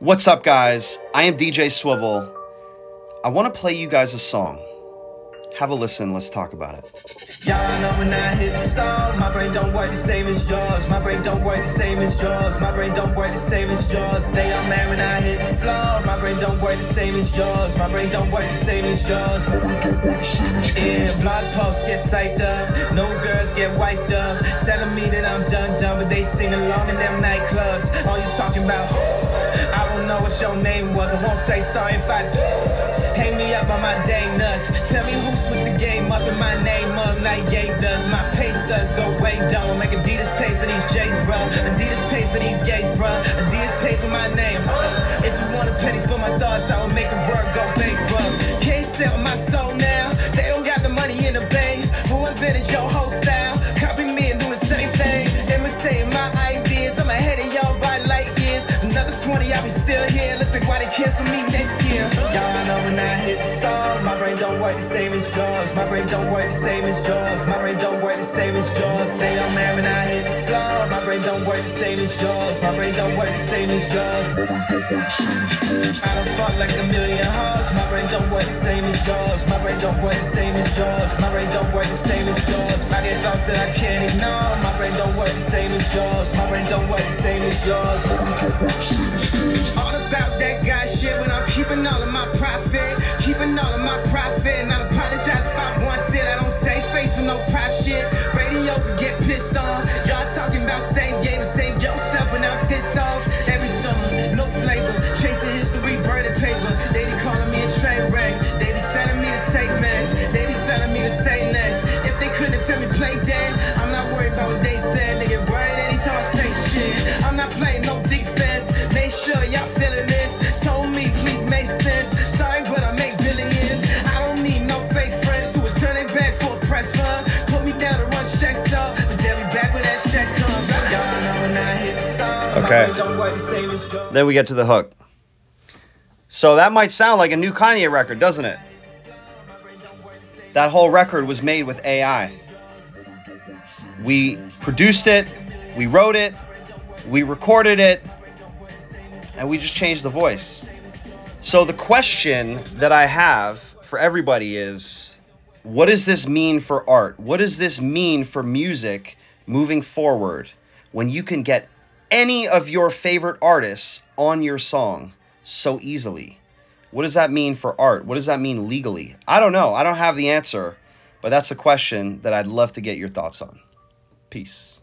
What's up, guys? I am DJ Swivel. I want to play you guys a song. Have a listen. Let's talk about it. Y'all know when I hit the stall, my brain don't work the same as yours. My brain don't work the same as yours. My brain don't work the same as yours. They are mad when I hit the floor. My brain don't work the same as yours. My brain don't work the same as yours. Yeah, blog posts get psyched up. No girls get wiped up. Telling me that I'm done, done, but they sing along in them nightclubs. All you talking about? I don't know what your name was. I won't say sorry if I do. Hang me up on my day nuts. Tell me who switched the game up and my name up like Ye does. My pace does go way down. I'll make Adidas pay for these J's, bro. Adidas pay for these gays, bro. Another 20, I'll be still here. Listen, why they cancel me next year? Y'all know when I hit the star, my brain don't work the same as yours. My brain don't work the same as yours. My brain don't work the same as yours. Stay on man when I hit the floor. My brain don't work the same as yours. My brain don't work the same as yours. I don't fuck like a million hoes. My brain don't work the same as yours. My brain don't work the same as yours. My brain don't work the same as yours. I get thoughts that I can't ignore. My brain don't work the same as yours. My brain don't work the same as yours. Profit. Keeping all of my profit. And I apologize if I want it. I don't say face with no pop shit. Radio could get pissed on. Y'all talking about same game, save Okay. Then we get to the hook. So that might sound like a new Kanye record, doesn't it? That whole record was made with AI. We produced it, we wrote it, we recorded it, and we just changed the voice. So the question that I have for everybody is what does this mean for art? What does this mean for music moving forward when you can get any of your favorite artists on your song so easily? What does that mean for art? What does that mean legally? I don't know. I don't have the answer, but that's a question that I'd love to get your thoughts on. Peace.